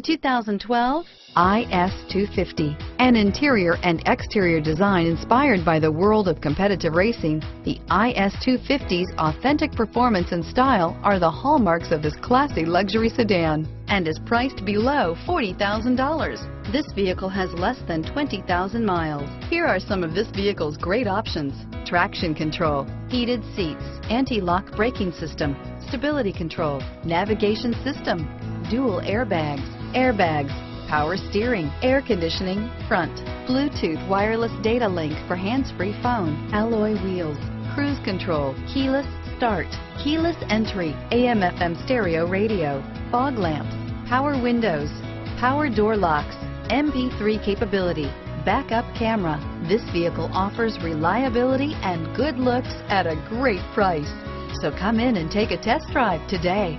2012 IS250. An interior and exterior design inspired by the world of competitive racing, the IS250's authentic performance and style are the hallmarks of this classy luxury sedan and is priced below $40,000. This vehicle has less than 20,000 miles. Here are some of this vehicle's great options. Traction control, heated seats, anti-lock braking system, stability control, navigation system, dual airbags, airbags, power steering, air conditioning, front, Bluetooth wireless data link for hands-free phone, alloy wheels, cruise control, keyless start, keyless entry, AM FM stereo radio, fog lamps, power windows, power door locks, MP3 capability, backup camera. This vehicle offers reliability and good looks at a great price. So come in and take a test drive today.